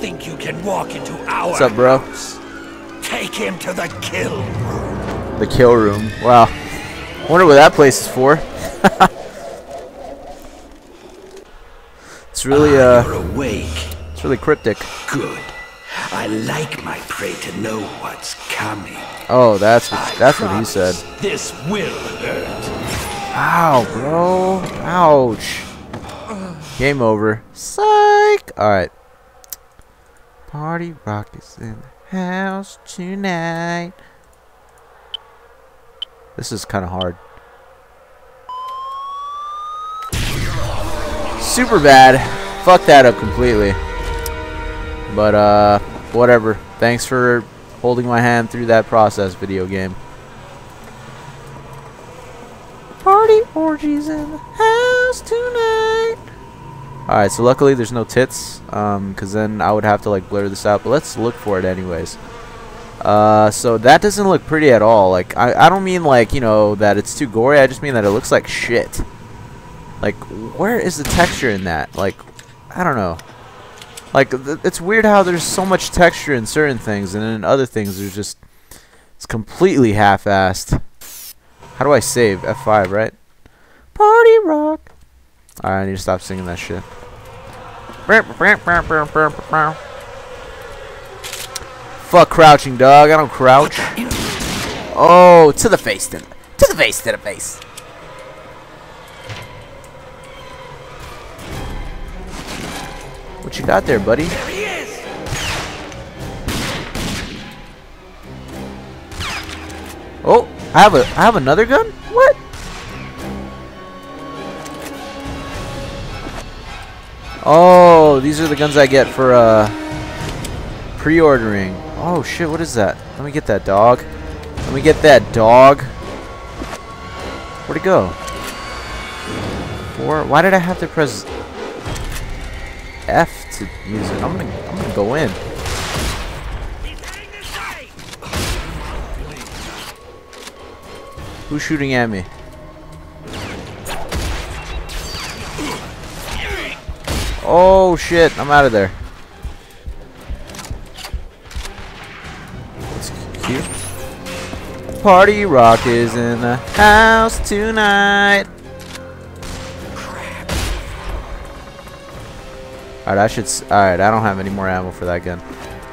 think you can walk into our What's up, bro? house? Take him to the kill room. The kill room. Wow. Wonder what that place is for. it's really Ah, uh, You're awake. it's really cryptic. Good. I like my prey to know what's coming. Oh, that's what, that's what he said. This will hurt. Ow, bro. Ouch. Game over. Psych. All right. Party rock is in the house tonight. This is kind of hard. Super bad. Fuck that up completely. But uh, whatever. Thanks for holding my hand through that process, video game. Party orgies in the house tonight. Alright, so luckily there's no tits, um, cause then I would have to like blur this out, but let's look for it anyways. Uh, so that doesn't look pretty at all. Like, I, I don't mean like, you know, that it's too gory, I just mean that it looks like shit. Like, where is the texture in that? Like, I don't know. Like, it's weird how there's so much texture in certain things, and in other things there's just, it's completely half-assed. How do I save? F5, right? Party rock. Alright, I need to stop singing that shit. Fuck crouching, dog. I don't crouch. Oh, to the face, to the, to the face, to the face. What you got there, buddy? There he is. Oh, I have a I have another gun? What? Oh, these are the guns I get for uh pre-ordering. Oh shit, what is that? Let me get that dog. Let me get that dog. Where'd it go? Four. Why did I have to press F to use it? I'm gonna I'm gonna go in. Who's shooting at me? Oh shit, I'm out of there. Party rock is in the house tonight. Alright, I should. Alright, I don't have any more ammo for that gun.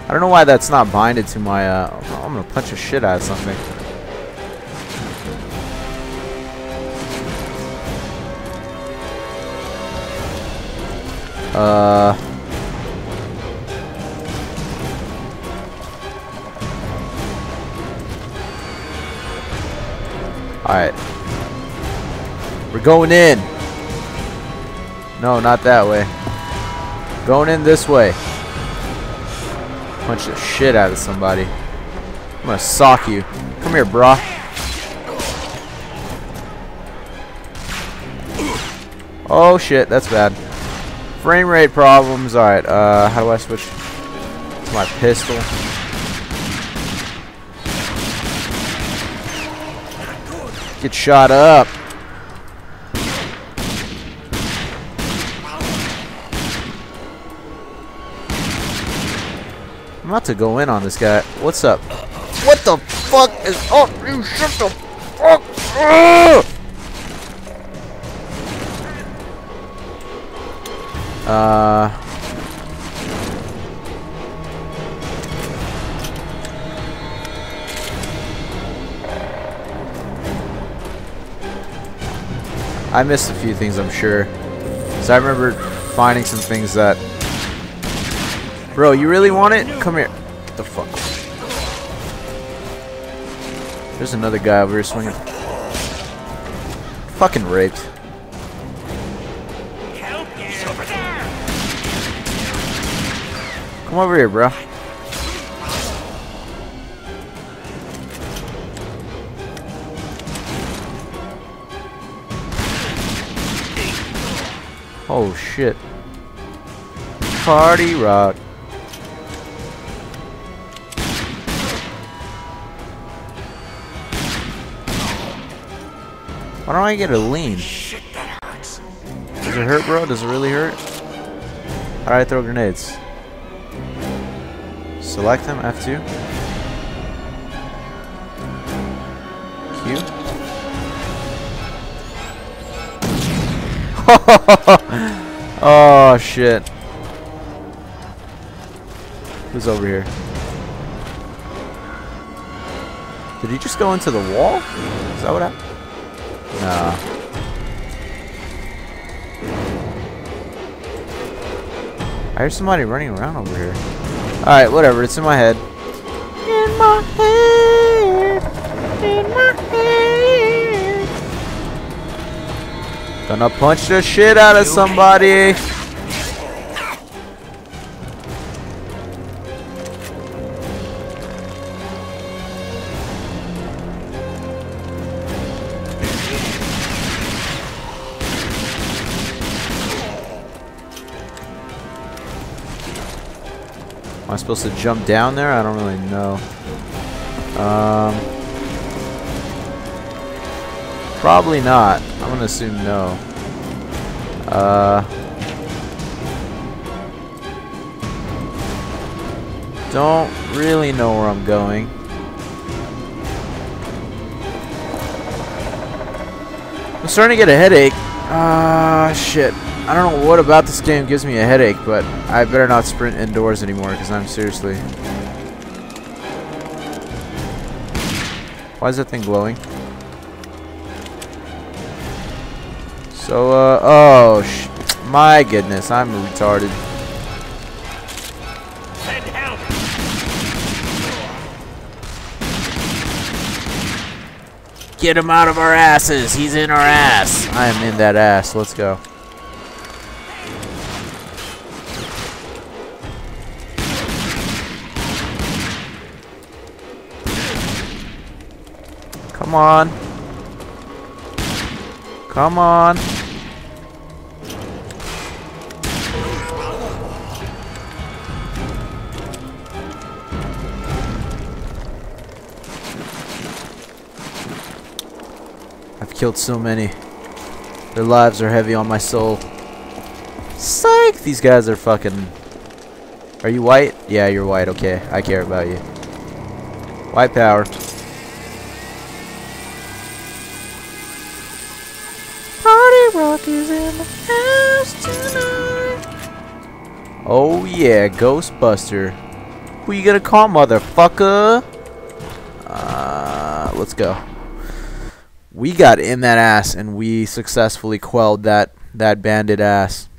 I don't know why that's not binded to my. Uh, I'm gonna punch a shit out of something. Uh. Alright. We're going in. No, not that way. Going in this way. Punch the shit out of somebody. I'm gonna sock you. Come here, brah. Oh shit, that's bad. Frame rate problems. Alright, uh, how do I switch to my pistol? Get shot up. I'm about to go in on this guy. What's up? What the fuck is up? You shut the fuck up! Uh. I missed a few things, I'm sure. So I remember finding some things that. Bro, you really want it? Come here. What the fuck? There's another guy over here swinging. Fucking raped. Come over here, bro. Oh shit. Party rock. Why don't I get a lean? Shit, that hurts. Does it hurt, bro? Does it really hurt? How do I throw grenades? Select them, F2. Q. oh shit. Who's over here? Did he just go into the wall? Is that what happened? Nah. I hear somebody running around over here. Alright, whatever. It's in my head. In my head. In my head. Gonna punch the shit out of somebody. I supposed to jump down there? I don't really know. Um, probably not. I'm gonna assume no. Uh, don't really know where I'm going. I'm starting to get a headache. Ah, shit. I don't know what about this game gives me a headache, but I better not sprint indoors anymore because I'm seriously... Why is that thing glowing? So, uh, oh, sh my goodness, I'm retarded. Get him out of our asses! He's in our ass! I am in that ass. Let's go. Come on. Come on. I've killed so many. Their lives are heavy on my soul. Psych! These guys are fucking... Are you white? Yeah, you're white. Okay, I care about you. White power. Rock is in the house tonight. Oh yeah, Ghostbuster. Who you gonna call, motherfucker? Uh, let's go. We got in that ass, and we successfully quelled that that bandit ass.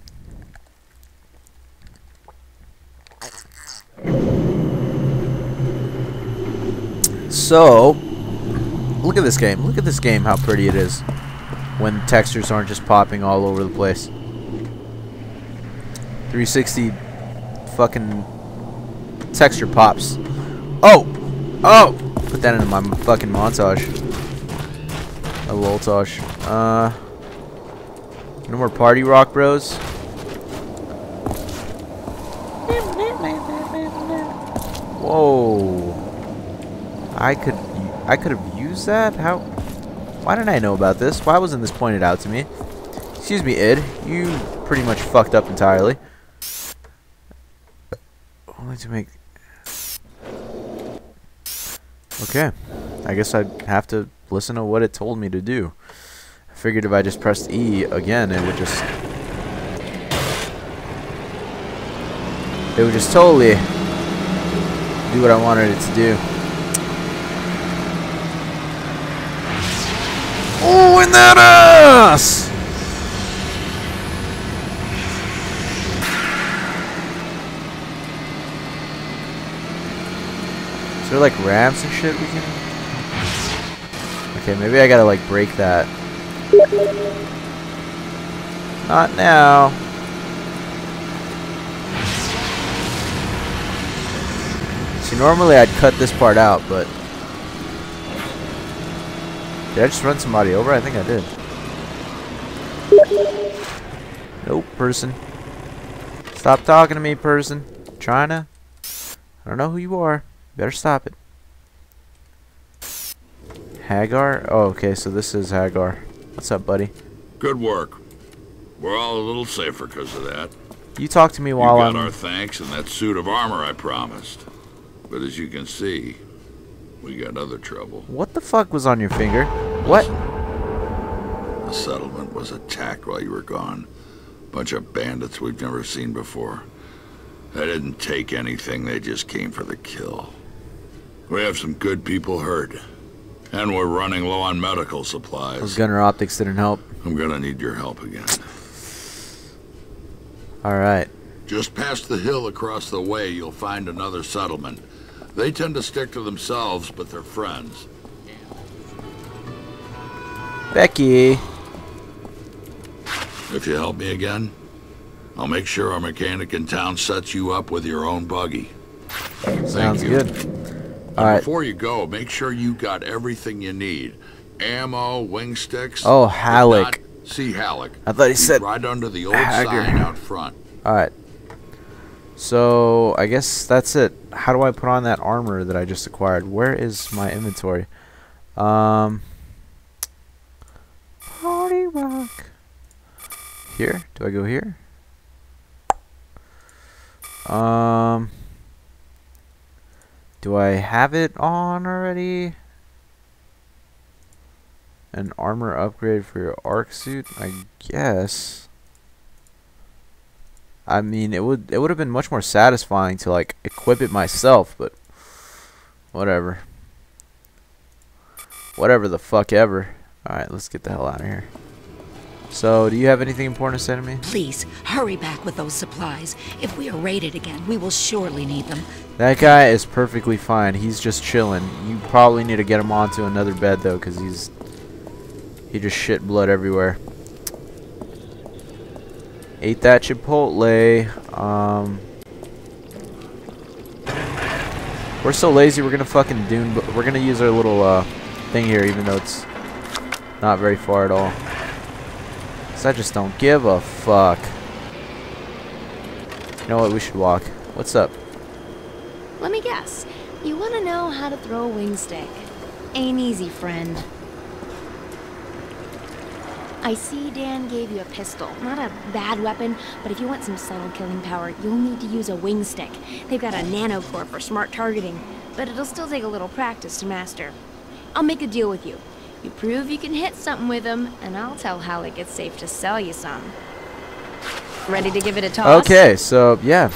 So, look at this game. Look at this game, how pretty it is when textures aren't just popping all over the place. 360 fucking texture pops. Oh! Oh! Put that into my fucking montage. A loltage. Uh, no more party rock, bros. Whoa! I could, I could have used that. How? Why didn't I know about this? Why wasn't this pointed out to me? Excuse me, Id. You pretty much fucked up entirely. Only to make. Okay. I guess I'd have to listen to what it told me to do. I figured if I just pressed E again, it would just... It would just totally do what I wanted it to do. That ass! Is there like ramps and shit we can... Okay, maybe I gotta like break that. Not now. See, normally I'd cut this part out, but... Did I just run somebody over? I think I did. Nope, person. Stop talking to me, person. Trying to... I don't know who you are. Better stop it. Hagar? Oh, okay, so this is Hagar. What's up, buddy? Good work. We're all a little safer because of that. You talk to me while you got I'm... our thanks and that suit of armor I promised. But as you can see, we got other trouble. What the fuck was on your finger? What? The settlement was attacked while you were gone. Bunch of bandits we've never seen before. They didn't take anything, they just came for the kill. We have some good people hurt. And we're running low on medical supplies. Those gunner optics didn't help. I'm gonna need your help again. Alright. Just past the hill across the way, you'll find another settlement. They tend to stick to themselves, but they're friends. Becky. If you help me again, I'll make sure our mechanic in town sets you up with your own buggy. Sounds you. good. And Alright. Before you go, make sure you got everything you need. Ammo, wing sticks. Oh, Halleck. See Halleck. I thought he He's said right under the old Hagar. sign out front. Alright. So, I guess that's it. How do I put on that armor that I just acquired? Where is my inventory? Um. Rock. Here? Do I go here? Um. Do I have it on already? An armor upgrade for your Ark suit? I guess. I mean, it would it would have been much more satisfying to like equip it myself, but whatever. Whatever the fuck ever. All right, let's get the hell out of here. So, do you have anything important to say to me? Please, hurry back with those supplies. If we are raided again, we will surely need them. That guy is perfectly fine. He's just chilling. You probably need to get him onto another bed though, cause he's he just shit blood everywhere. Ate that Chipotle. Um, we're so lazy. We're gonna fucking dune. But we're gonna use our little uh, thing here, even though it's not very far at all. Cause I just don't give a fuck. You know what? We should walk. What's up? Let me guess. You want to know how to throw a wing stick. Ain't easy, friend. I see Dan gave you a pistol. Not a bad weapon, but if you want some subtle killing power, you'll need to use a wing stick. They've got a nanocore for smart targeting, but it'll still take a little practice to master. I'll make a deal with you. You prove you can hit something with them, and I'll tell Halleck it's safe to sell you some. Ready to give it a toss? Okay, so yeah.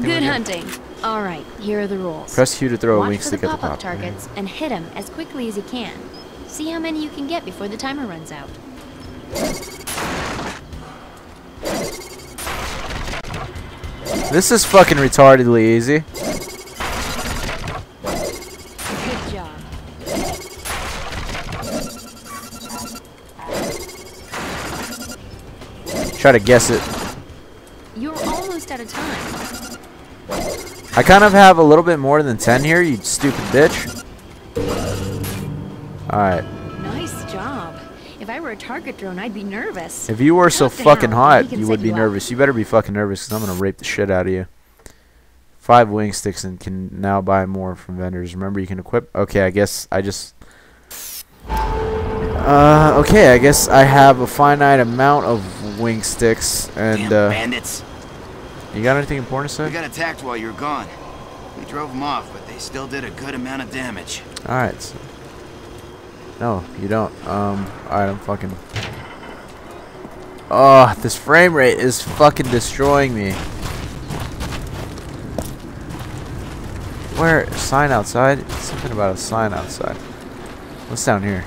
Good hunting. All right, here are the rules. Press Q to throw a Watch wing stick the at the pop-up top. targets and hit them as quickly as you can. See how many you can get before the timer runs out. This is fucking retardedly easy. Try to guess it. You're almost out of time. I kind of have a little bit more than 10 here, you stupid bitch. Alright. Nice job. If I were a target drone, I'd be nervous. If you were so Talk fucking hot, you would be you nervous. You better be fucking nervous because I'm going to rape the shit out of you. Five wing sticks and can now buy more from vendors. Remember, you can equip. Okay, I guess I just. Uh, okay, I guess I have a finite amount of wing sticks. And, Damn uh, bandits. you got anything important to We got attacked while you were gone. We drove them off, but they still did a good amount of damage. Alright. So no, you don't. Um, alright, I'm fucking. Oh, this frame rate is fucking destroying me. Where? Sign outside? Something about a sign outside. What's down here?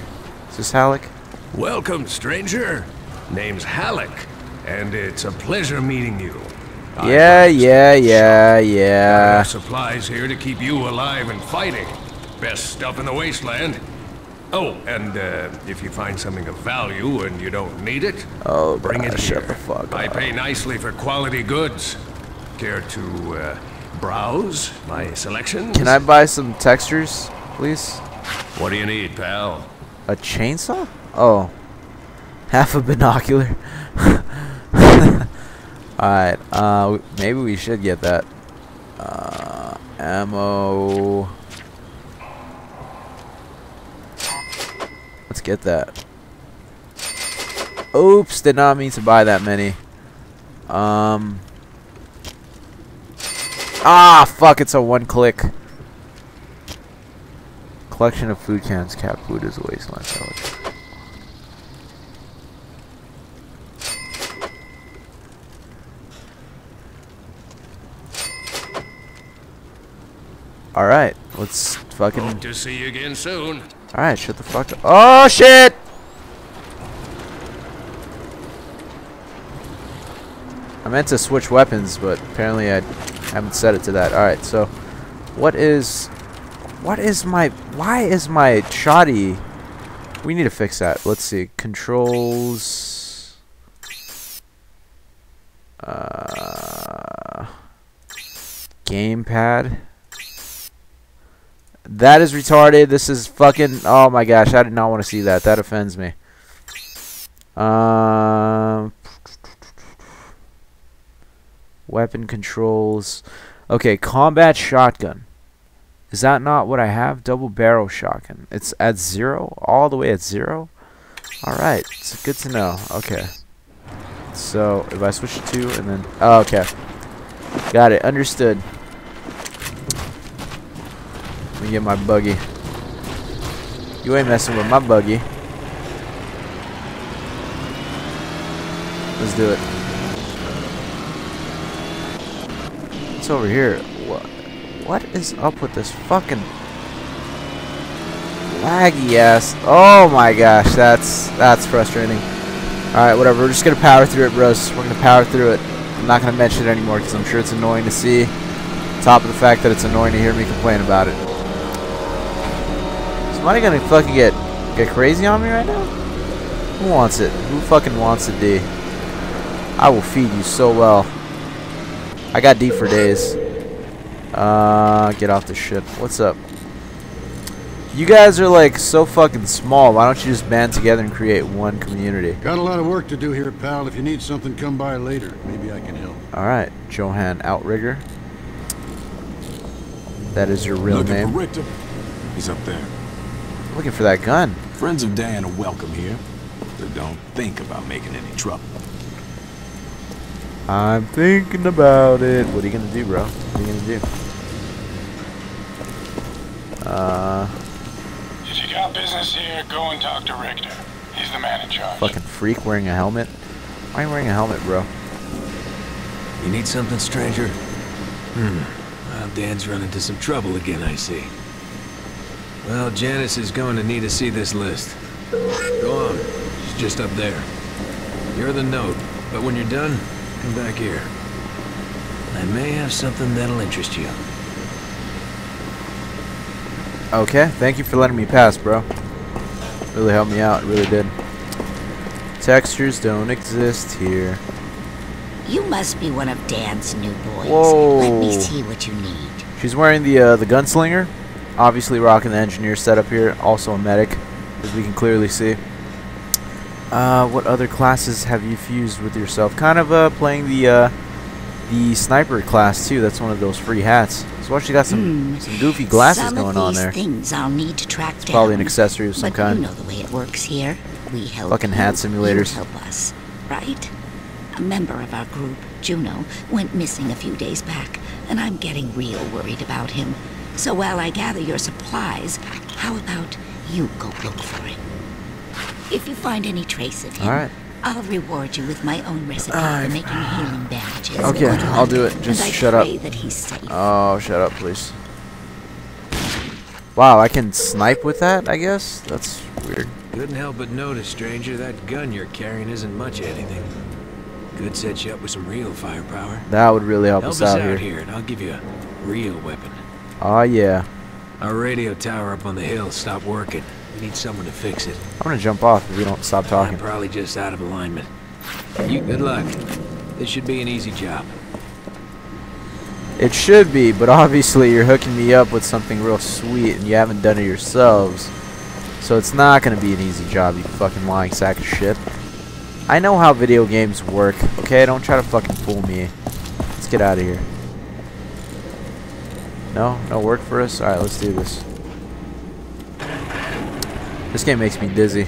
Is this Halleck? Welcome, stranger. Name's Halleck, and it's a pleasure meeting you. Yeah, yeah, yeah. Yeah. supplies here to keep you alive and fighting. Best stuff in the wasteland. Oh, and uh, if you find something of value and you don't need it, Oh, bring it here. shut the fuck I pay nicely for quality goods. Care to uh, browse my selection? Can I buy some textures, please? What do you need, pal? A chainsaw? Oh. Half a binocular. Alright, uh, maybe we should get that. Uh, ammo. Let's get that. Oops, did not mean to buy that many. Um. Ah, fuck, it's a one click. Collection of food cans. Cat food is a wasteland village. Alright, let's fucking... Hope to see you again soon. Alright, shut the fuck up. Oh, shit! I meant to switch weapons, but apparently I haven't set it to that. Alright, so what is... What is my... Why is my shoddy... We need to fix that. Let's see. Controls... Uh... Gamepad. That is retarded. This is fucking... Oh my gosh, I did not want to see that. That offends me. Um... Weapon controls. Okay, combat shotgun. Is that not what I have? Double barrel shotgun. It's at zero? All the way at zero? Alright, it's good to know. Okay. So, if I switch to and then... Oh, okay. Got it. Understood. Me get my buggy. You ain't messing with my buggy. Let's do it. It's over here? What? What is up with this fucking laggy ass? Oh my gosh, that's that's frustrating. All right, whatever. We're just gonna power through it, bros. We're gonna power through it. I'm not gonna mention it anymore because I'm sure it's annoying to see. Top of the fact that it's annoying to hear me complain about it. Somebody gonna fucking get get crazy on me right now? Who wants it? Who fucking wants it, D? I will feed you so well. I got D for days. Uh, get off the ship. What's up? You guys are like so fucking small. Why don't you just band together and create one community? Got a lot of work to do here, pal. If you need something, come by later. Maybe I can help. All right, Johan Outrigger. That is your real Looking name. for Richter. He's up there. Looking for that gun. Friends of Dan are welcome here. But don't think about making any trouble. I'm thinking about it. What are you gonna do, bro? What are you gonna do? Uh, If you got business here, go and talk to Richter. He's the man in charge. fucking freak wearing a helmet. Why are you wearing a helmet, bro? You need something, stranger? Hmm. Well, Dan's run into some trouble again, I see. Well, Janice is going to need to see this list. Go on. She's just up there. You're the note, but when you're done, come back here. I may have something that'll interest you. Okay, thank you for letting me pass, bro. Really helped me out, it really did. Textures don't exist here. You must be one of Dan's new boys. Whoa. Let me see what you need. She's wearing the uh, the gunslinger, obviously rocking the engineer setup here. Also a medic, as we can clearly see. Uh, what other classes have you fused with yourself? Kind of uh, playing the uh, the sniper class too. That's one of those free hats. So she got some some goofy glasses some going on there. things I'll need to track down. Probably an accessory of some but kind. you know the way it works here. We help Fucking you, hat you simulators. help us, right? A member of our group, Juno, went missing a few days back, and I'm getting real worried about him. So while I gather your supplies, how about you go look for him? If you find any trace of him, All right. I'll reward you with my own recipe I've- for making healing bandages. Okay, I'll do it. Just and shut up. that he's safe. Oh, shut up, please. Wow, I can snipe with that, I guess? That's weird. Couldn't help but notice, stranger, that gun you're carrying isn't much of anything. Could set you up with some real firepower. That would really help, Help us out, here. here, and I'll give you a real weapon. Oh, yeah. Our radio tower up on the hill stopped working. We need someone to fix it. I'm gonna jump off if we don't stop talking. I'm probably just out of alignment. You good luck. This should be an easy job. It should be, but obviously you're hooking me up with something real sweet and you haven't done it yourselves. So it's not gonna be an easy job, you fucking lying sack of shit. I know how video games work, okay? Don't try to fucking fool me. Let's get out of here. No? No work for us? Alright, let's do this. This game makes me dizzy.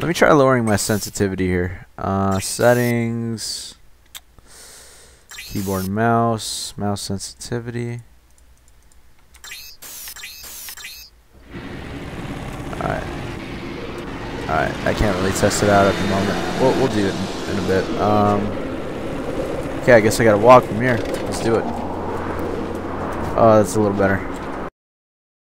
Let me try lowering my sensitivity here. Uh, settings. Keyboard mouse. Mouse sensitivity. Alright. Alright, I can't really test it out at the moment. We'll, we'll do it in, in a bit. Um, okay, I guess I gotta walk from here. Let's do it. Oh, that's a little better.